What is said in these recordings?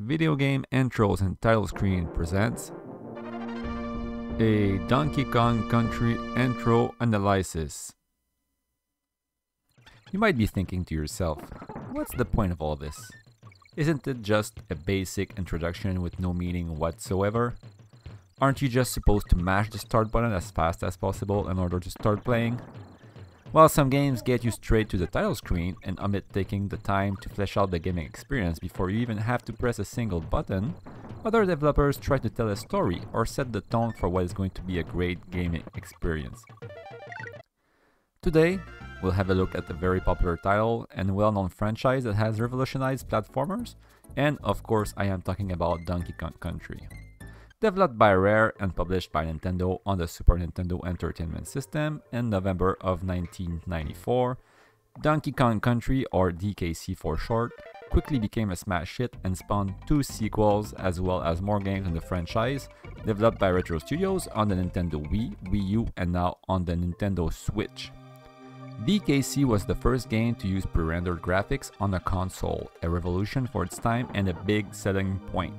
Video Game Intros and Title Screen presents a Donkey Kong Country intro analysis. You might be thinking to yourself, what's the point of all this? Isn't it just a basic introduction with no meaning whatsoever? Aren't you just supposed to mash the start button as fast as possible in order to start playing? While some games get you straight to the title screen and omit taking the time to flesh out the gaming experience before you even have to press a single button, other developers try to tell a story or set the tone for what is going to be a great gaming experience. Today, we'll have a look at a very popular title and well-known franchise that has revolutionized platformers, and of course I am talking about Donkey Kong Country. Developed by Rare and published by Nintendo on the Super Nintendo Entertainment System in November of 1994, Donkey Kong Country, or DKC for short, quickly became a smash hit and spawned two sequels as well as more games in the franchise, developed by Retro Studios on the Nintendo Wii, Wii U, and now on the Nintendo Switch. DKC was the first game to use pre-rendered graphics on a console, a revolution for its time and a big selling point.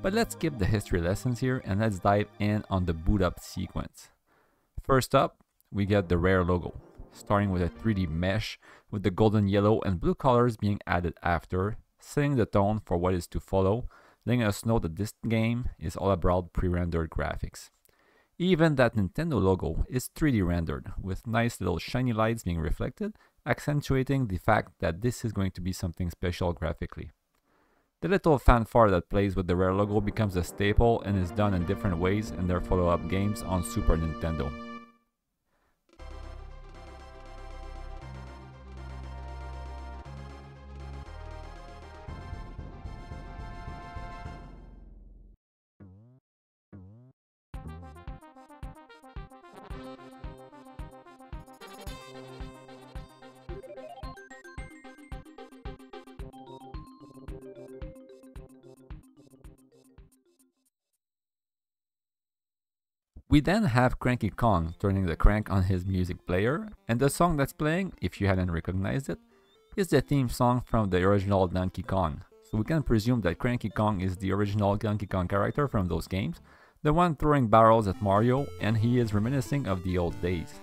But let's skip the history lessons here and let's dive in on the boot up sequence. First up, we get the Rare logo, starting with a 3D mesh with the golden yellow and blue colors being added after, setting the tone for what is to follow, letting us know that this game is all about pre-rendered graphics. Even that Nintendo logo is 3D rendered, with nice little shiny lights being reflected, accentuating the fact that this is going to be something special graphically. The little fanfare that plays with the Rare logo becomes a staple and is done in different ways in their follow-up games on Super Nintendo. We then have Cranky Kong turning the crank on his music player, and the song that's playing, if you hadn't recognized it, is the theme song from the original Donkey Kong. So we can presume that Cranky Kong is the original Donkey Kong character from those games, the one throwing barrels at Mario, and he is reminiscing of the old days.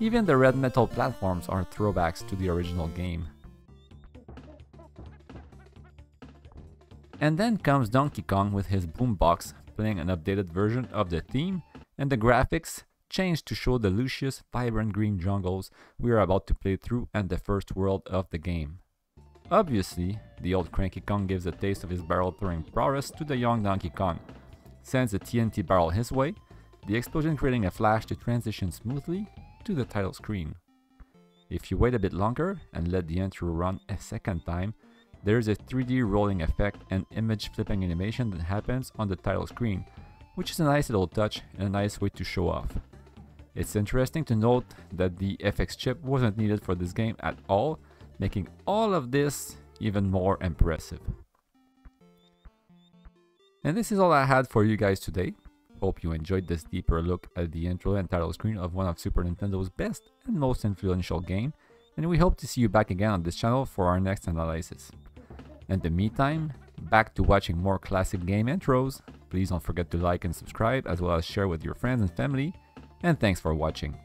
Even the red metal platforms are throwbacks to the original game. And then comes Donkey Kong with his boombox playing an updated version of the theme and the graphics changed to show the luscious, vibrant green jungles we are about to play through and the first world of the game. Obviously, the old Cranky Kong gives a taste of his barrel throwing prowess to the young Donkey Kong, sends a TNT barrel his way, the explosion creating a flash to transition smoothly to the title screen. If you wait a bit longer and let the intro run a second time, there's a 3D rolling effect and image flipping animation that happens on the title screen, which is a nice little touch and a nice way to show off. It's interesting to note that the FX chip wasn't needed for this game at all, making all of this even more impressive. And this is all I had for you guys today. Hope you enjoyed this deeper look at the intro and title screen of one of Super Nintendo's best and most influential game, and we hope to see you back again on this channel for our next analysis. In the meantime, back to watching more classic game intros. Please don't forget to like and subscribe as well as share with your friends and family. And thanks for watching.